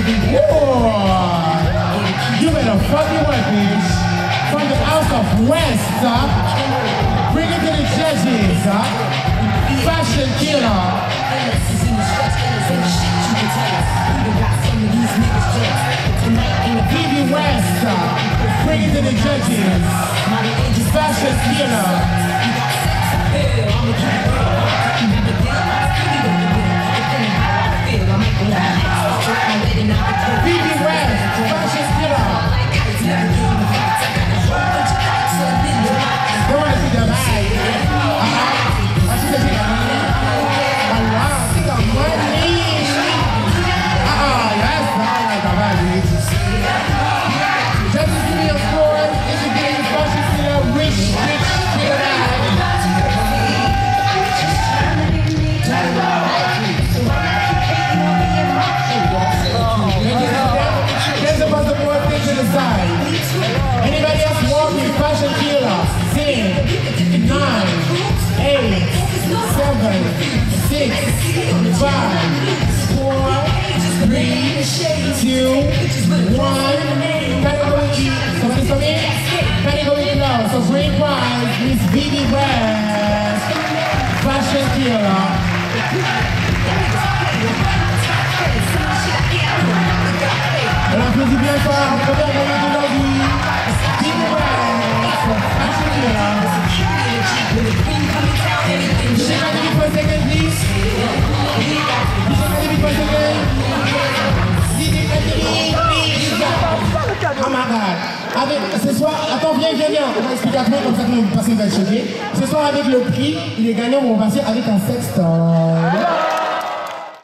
to be born. You better fucking work, bitch. From the house of West, huh? Bring it to the judges, huh? Fashion Killa. BB West, huh? bring it to the judges. Six, five, four, three, two, one. Category for me? Category now. So great prize, Miss Vivi West. Fashion Killa. On applaudit bien Ce soir, attends, viens, viens, viens. On va expliquer après, comme ça que va être choqué. Ce soir, avec le prix, il est gagnant, on va passer avec un sextoy.